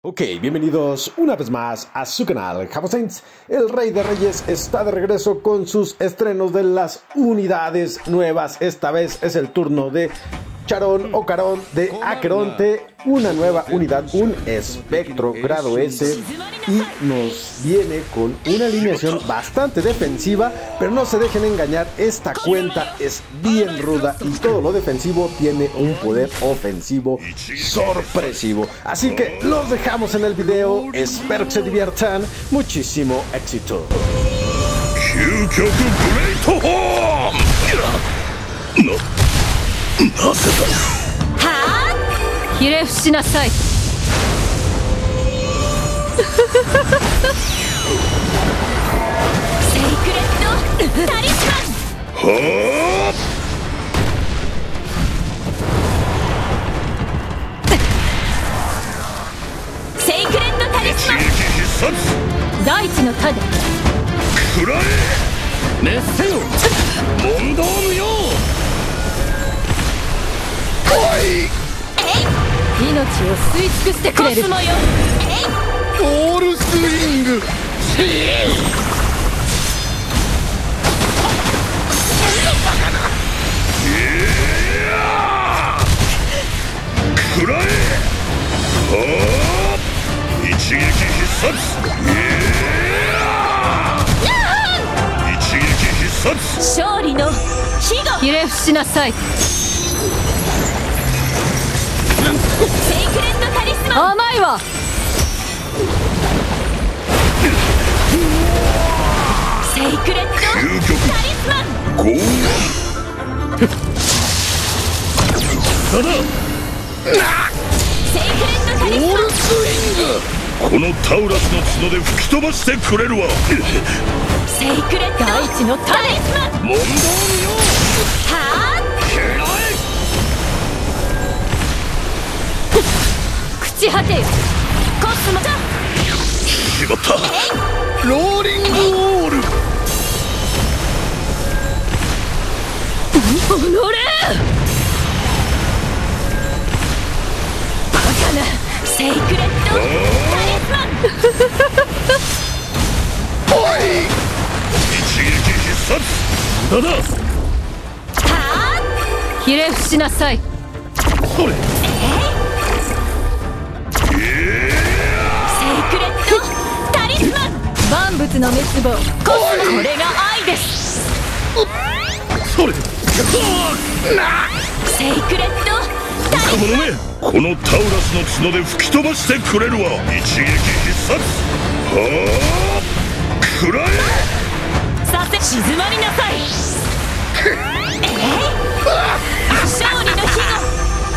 Ok, bienvenidos una vez más a su canal Jabo Saints. El Rey de Reyes está de regreso con sus estrenos de las unidades nuevas. Esta vez es el turno de Charón o Carón de Aqueronte, una nueva unidad, un espectro grado S y nos viene con una alineación bastante defensiva, pero no se dejen engañar, esta cuenta es bien ruda y todo lo defensivo tiene un poder ofensivo sorpresivo. Así que los dejamos en el video, espero que se diviertan, muchísimo éxito. なぜだはあひれ伏しなさい。セイクレットタリスマン。はあセイクレットタリスマン。大地の種。食らえ熱せよ問答無用命を吸い尽くしてくれる。コスモよオールスイング。食らえはあ一撃必殺。一撃必殺。勝利の火がひれ伏しなさいセイクレットタリスマン甘いわ。セイクレットタリスマン。ゴーただセイクレットタリスマンオールスイング。このタウラスの角で吹き飛ばしてくれるわ。セイクレット大地のタリスマン。問答無用。はあ？ち果てよコスモだしまった。ローリングオール。おのれバカな。セイクレット。タリスマンおい。一撃必殺。だだ。はあひれ伏しなさい。それ万物の滅亡。これが愛です。それ。セイクレット。このタウラスの角で吹き飛ばしてくれるわ。一撃必殺。はあ。食らえ。させ静まりなさい。え勝利の日が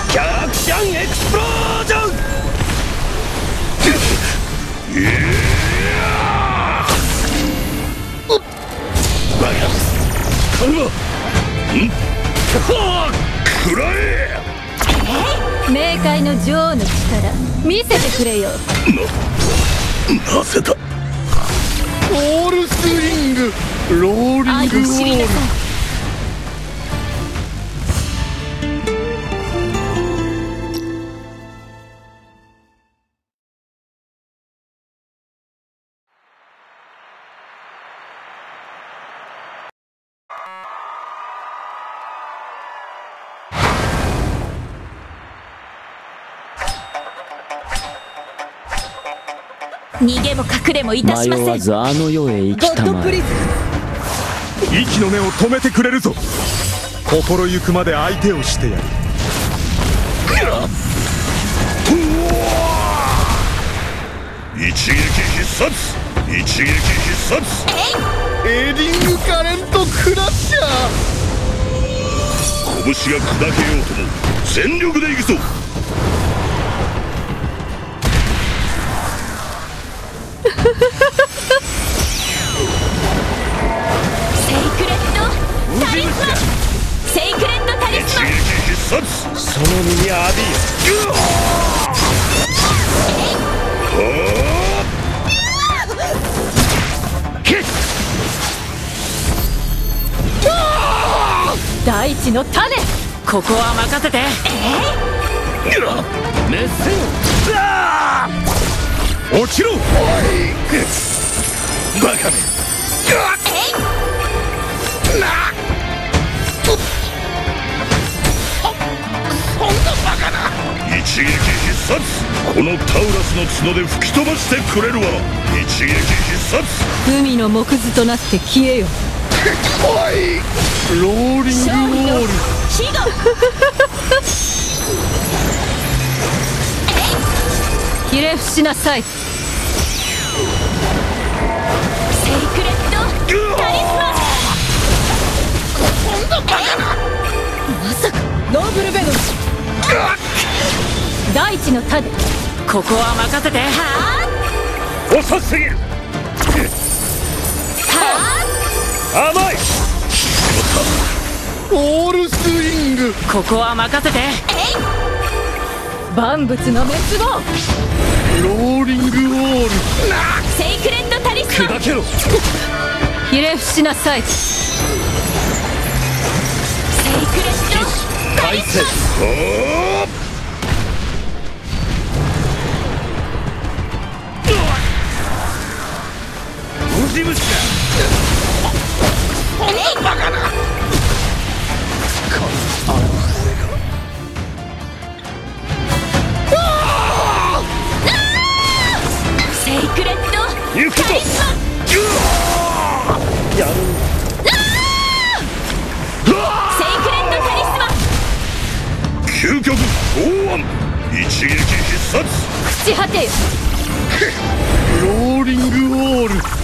キャクションエクスプロージョンくらえ。冥界の女王の力。見せてくれよ。ななぜだ。オールスイング。ローリングオール逃げも隠れもいたしません。迷わずあの世へ行きたまえ。息の根を止めてくれるぞ。心ゆくまで相手をしてやる。一撃必殺。一撃必殺。エディングカレントクラッシャー拳が砕けようとも全力で行くぞ大地の種。ここは任せて。えメッセン落ちろ。バカめ。一撃必殺。このタウラスの角で吹き飛ばしてくれるわ。一撃必殺。海の木図となって消えよ。ローリングウォールヒゴひれ伏しなさい。セイクレットカリスマまさかノーブルベノム大地の盾!ここは任せて!は遅すぎる!あは甘い!オールスイング!あここは任せて万物の滅亡。ローリングウォール。セイクレットタリスマン。砕けろ。ひれ伏しなさい。セイクレットタリスマン。ウジ虫だ行くぞ。究極剛腕一撃必殺。朽ち果てよ。ローリングウォール